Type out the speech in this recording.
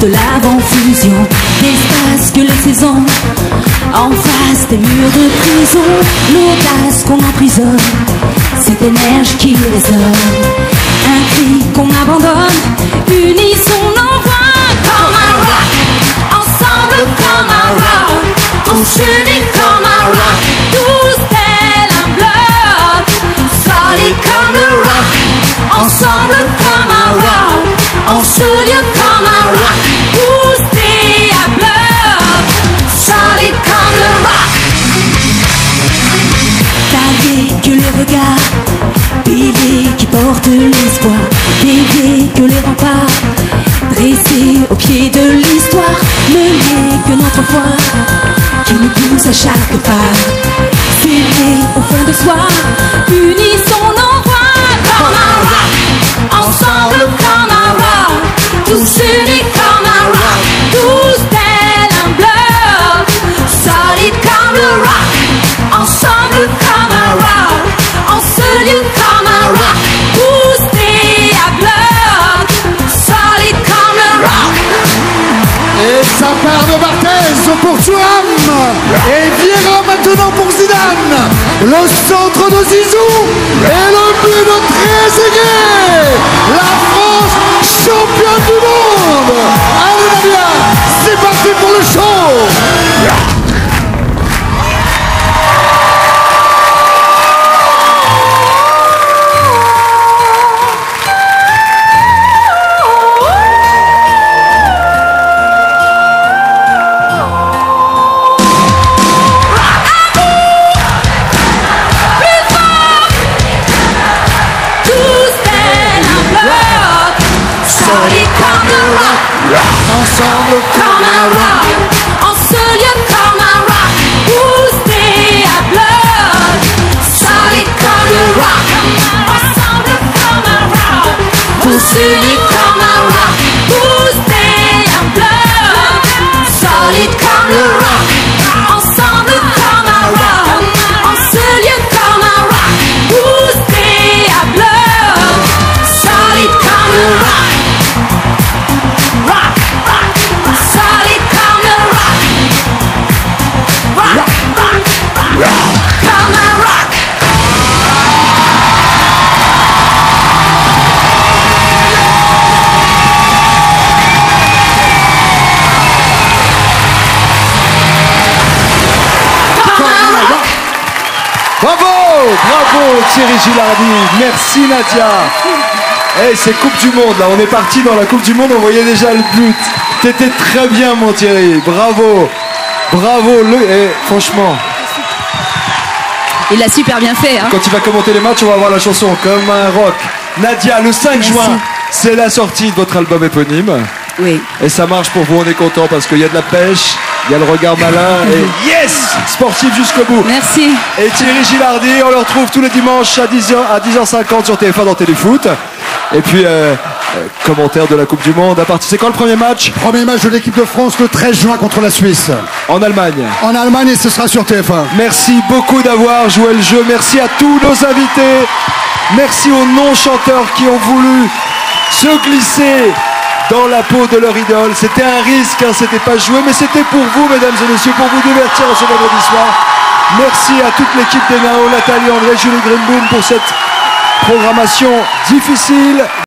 de l'avant-fusion D'espace que les saisons En face des murs de prison. L'audace qu'on emprisonne. Cette énergie qui résonne Un cri qu'on abandonne. Unissons que les remparts Dressé au pied de l'histoire Meunier que notre foi Qui nous pousse à chaque pas ça part de Barthez pour Thuram et Vieira maintenant pour Zidane. Le centre de Zizou et le but de Trezeguet. La France championne du monde. Allez Nadia, c'est parti pour le show. Ensemble comme un rock, en solide comme un rock, boosté à bloc, solide comme le rock, ensemble comme un rock, tous Bravo, Thierry Gilardi, merci Nadia. Eh, c'est Coupe du Monde là, on est parti dans la Coupe du Monde, on voyait déjà le but. T'étais très bien mon Thierry, bravo, bravo. Le... eh, franchement, Il l'a super bien fait hein. quand tu vas commenter les matchs, on va voir la chanson comme un rock. Nadia, le 5 Merci. juin, c'est la sortie de votre album éponyme. Oui Et ça marche pour vous, on est content parce qu'il y a de la pêche, il y a le regard malin et yes Sportif jusqu'au bout. Merci Et Thierry Gilardi, on le retrouve tous les dimanches à 10h, à 10h50 sur TF1 dans Téléfoot. Et puis, euh, euh, commentaire de la Coupe du Monde. À partir, c'est quand le premier match? Premier match de l'équipe de France le 13 juin contre la Suisse. En Allemagne. En Allemagne et ce sera sur TF1. Merci beaucoup d'avoir joué le jeu. Merci à tous nos invités. Merci aux non-chanteurs qui ont voulu se glisser dans la peau de leur idole. C'était un risque, hein, c'était pas joué, mais c'était pour vous, mesdames et messieurs, pour vous divertir ce vendredi soir. Merci à toute l'équipe des Nao, Nathalie André, Julie Greenboom pour cette programmation difficile.